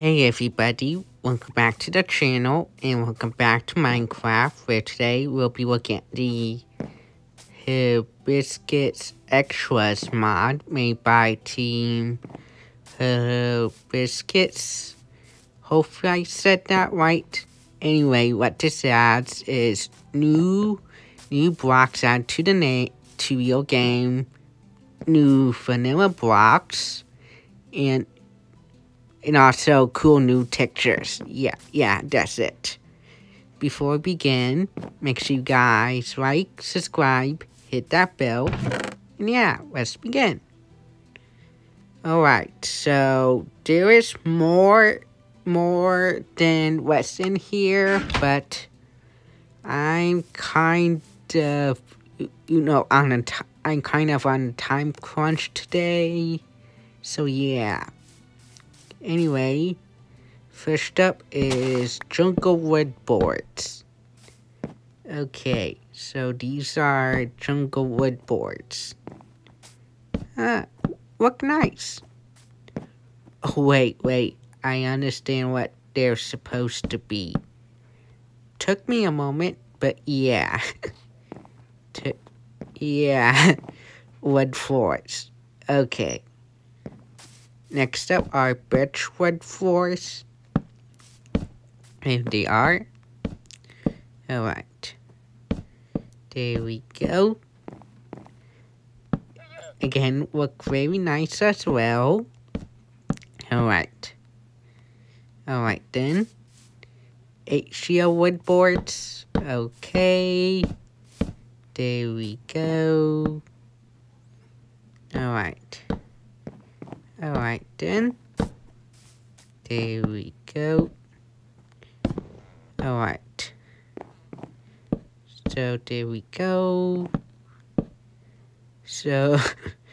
Hey everybody, welcome back to the channel and welcome back to Minecraft where today we'll be looking at the Hibiscus Xtras mod made by Team Hibiscus. Hopefully I said that right. Anyway, what this adds is new new blocks added to the to your game, new vanilla blocks, and and also cool new textures. Yeah, yeah, that's it. Before we begin, make sure you guys like, subscribe, hit that bell, and yeah, let's begin. Alright, so there is more more than what's in here, but I'm kind of you know on a t- I'm kind of on time crunch today. So yeah. Anyway, first up is jungle wood boards. Okay, so these are jungle wood boards. Ah, look nice. Oh, wait, wait. I understand what they're supposed to be. Took me a moment, but yeah. Yeah. wood floors. Okay. Next up are birchwood floors. And they are. Alright. There we go. Again, look very nice as well. Alright. Alright then. Eight HCL wood boards. Okay. There we go. Alright. Alright then. There we go. Alright. So there we go. So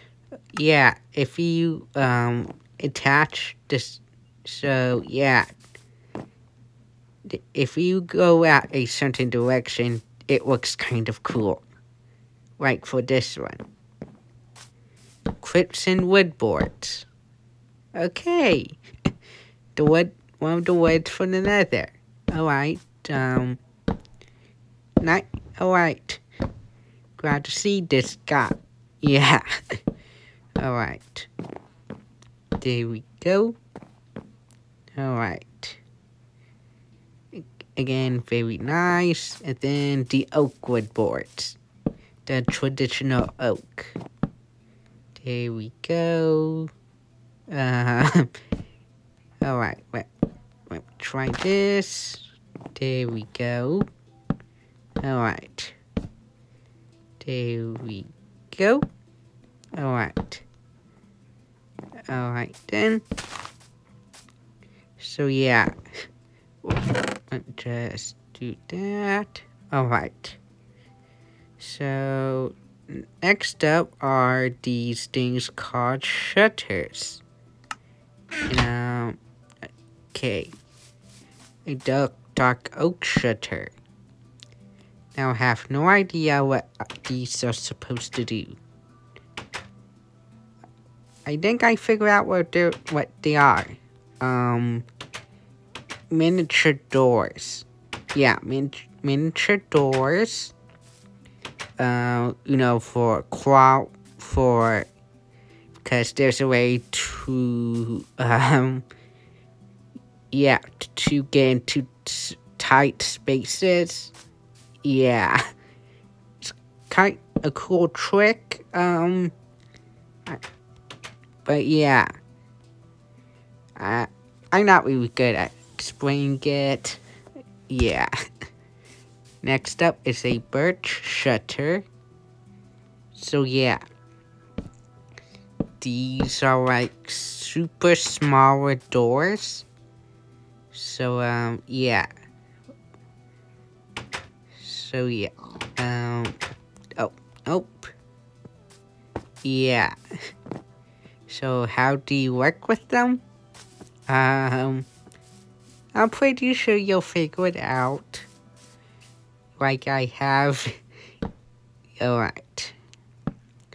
yeah, if you um attach this so yeah if you go out a certain direction it looks kind of cool. Like for this one. Clips and wood boards. Okay. The word one of the words for the nether. Alright, um, not, alright. Glad to see this guy. Yeah. alright. There we go. Alright. Again, very nice. And then the oak wood boards. The traditional oak. There we go. Uh, Alright, wait, wait, try this. There we go. Alright. There we go. Alright. Alright then. So yeah. Just do that. Alright. So next up are these things called shutters. Okay. A dark, dark oak shutter. Now I have no idea what these are supposed to do. I think I figured out what they what they are. Um, miniature doors. Yeah, min miniature doors. Uh, you know, for crowd for because there's a way to um yeah to get into tight spaces. Yeah. It's kind of a cool trick um but yeah. I, i'm not really good at explaining it. Yeah. Next up is a birch shutter. So yeah these are like super small doors. So, um, yeah. So, yeah. Um, oh, oh. Yeah. So, how do you work with them? Um, I'm pretty sure you'll figure it out. Like I have. Alright.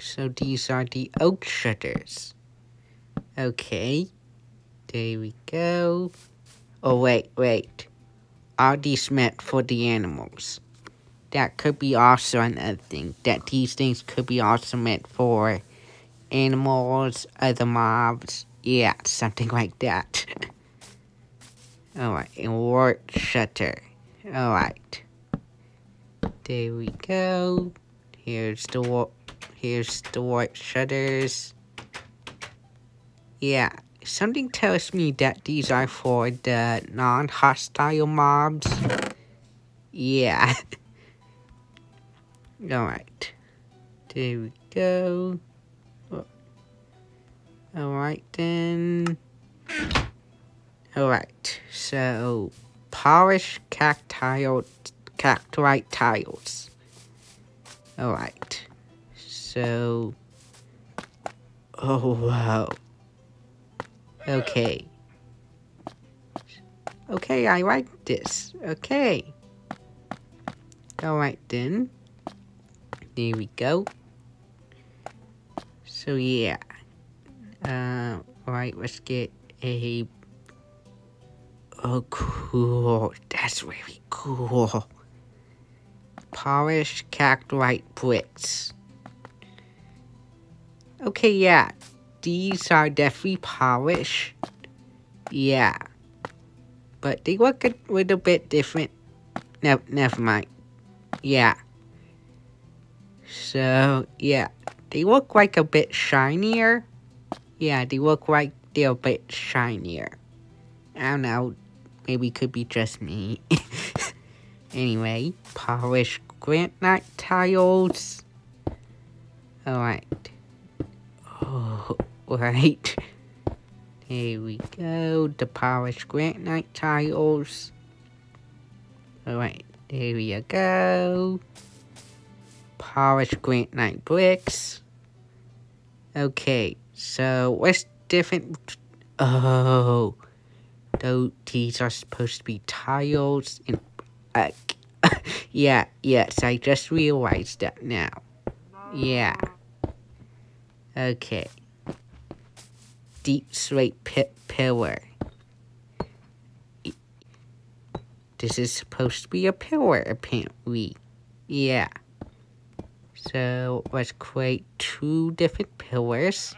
So these are the oak shutters. Okay. There we go. Oh, wait, wait. Are these meant for the animals? That could be also another thing. That these things could be also meant for animals, other mobs. Yeah, something like that. Alright, and shutter. Alright. There we go. Here's the here's the white shutters. Yeah, something tells me that these are for the non-hostile mobs. Yeah. Alright. There we go. Alright then. Alright, so polish cactile cacti tiles. Alright. So Oh wow. Okay. Okay, I like this. Okay. Alright then. There we go. So yeah. Uh, alright, let's get a... Oh, cool. That's really cool. Polished cacti bricks. Okay, yeah. These are definitely polished. Yeah. But they look a little bit different. No, never mind. Yeah. So, yeah. They look like a bit shinier. Yeah, they look like they're a bit shinier. I don't know. Maybe could be just me. anyway, polished granite tiles. Alright. Right. Here we go. The polished granite tiles. Alright, there we go. Polished granite bricks. Okay, so what's different? Oh, though these are supposed to be tiles and uh, yeah, yes, I just realized that now. Yeah. Okay. Deep slate pit pillar. This is supposed to be a pillar, apparently. Yeah. So let's create two different pillars.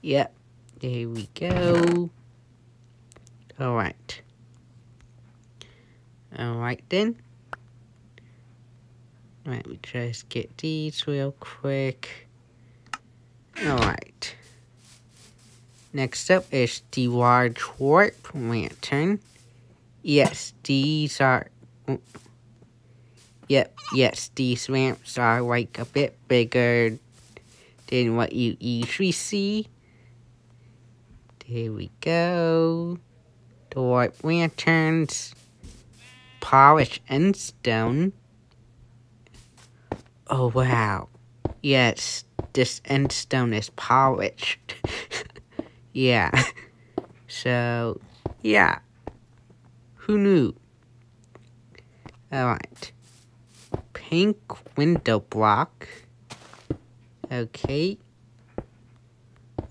Yep, there we go. Alright. Alright then. Let me just get these real quick. Alright. Next up is the large warp lantern. Yes, these are... Oh, yep, yes, these ramps are like a bit bigger than what you usually see. There we go. The white lanterns. Polish end stone. Oh, wow. Yes, this end stone is polished. yeah. So, yeah. Who knew? Alright. Pink window block. Okay.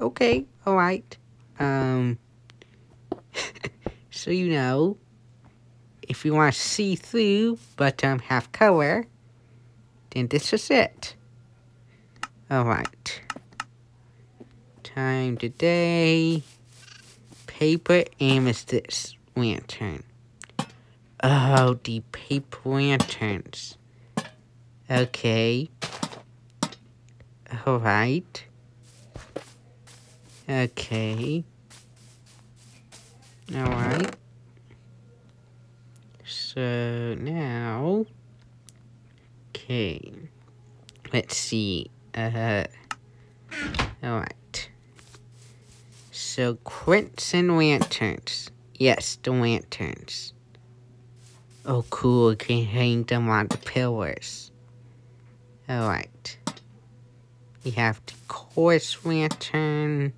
Okay, alright. Um, so you know, if you want to see through, but um, have color, then this is it. Alright. Time today. Paper amethyst lantern. Oh, the paper lanterns. Okay. Alright. Okay. Alright. So now, okay. Let's see. Uh, alright. So crimson lanterns. Yes, the lanterns. Oh, cool. You can hang them on the pillars. Alright. We have the chorus lantern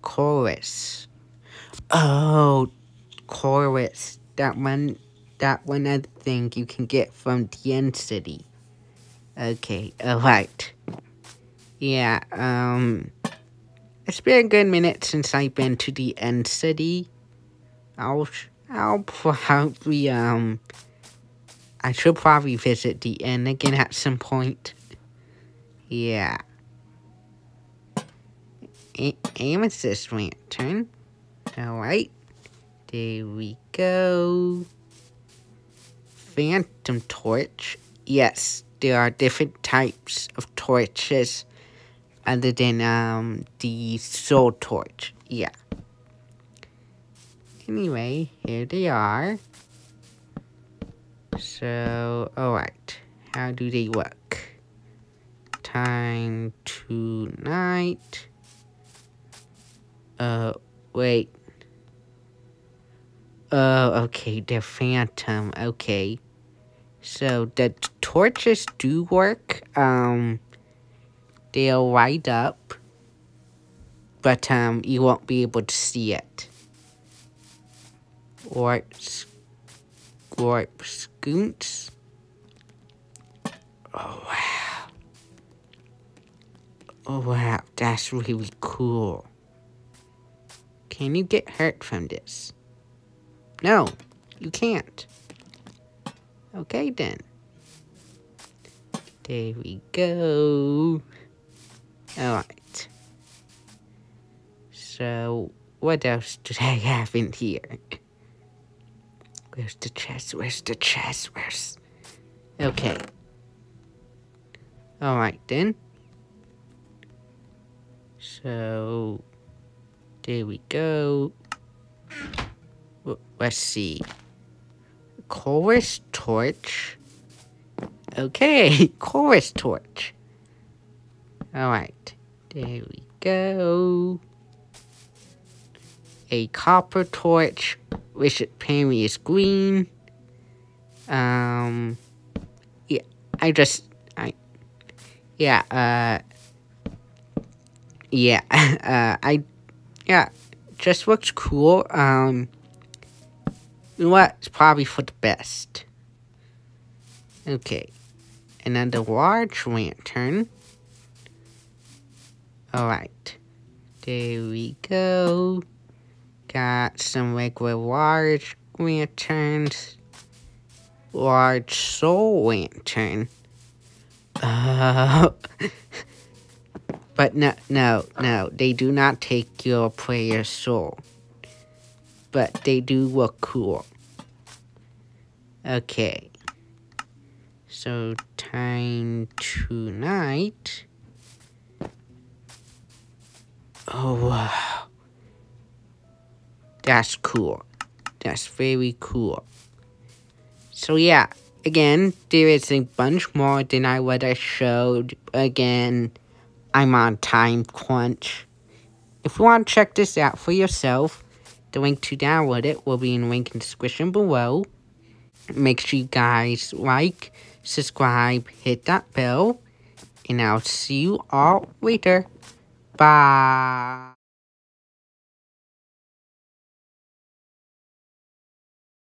chorus. Oh, chorus. That one, that one other thing you can get from end city. Okay, alright. Yeah, um, it's been a good minute since I've been to the end city. I'll, I'll probably, um, I should probably visit the end again at some point. Yeah. A Amethyst Lantern. Alright. There we go. Phantom Torch. Yes, there are different types of torches other than um the Soul Torch. Yeah. Anyway, here they are. So, alright. How do they work? Time to night. Uh, wait. Oh, okay, the phantom, okay. So, the torches do work, um, they'll light up, but, um, you won't be able to see it. Or, or scoons. Oh, wow. Oh, wow, that's really cool. Can you get hurt from this? No, you can't. Okay, then. There we go. Alright. So, what else do I have in here? Where's the chest? Where's the chest? Where's... Okay. Alright, then. So... There we go. Let's see. Chorus torch. Okay, chorus torch. Alright. There we go. A copper torch, which apparently is green. Um, yeah, I just, I, yeah, uh, yeah, uh, I yeah, just looks cool. Um, you know what? It's probably for the best. Okay. And then the large lantern. Alright. There we go. Got some regular large lanterns. Large soul lantern. Uh, But no, no, no, they do not take your player's soul. But they do look cool. Okay. So, time tonight. Oh, wow. That's cool. That's very cool. So, yeah. Again, there is a bunch more than I would have showed. Again, I'm on time crunch. If you want to check this out for yourself, the link to download it will be in the link in the description below. Make sure you guys like, subscribe, hit that bell, and I'll see you all later. 吧。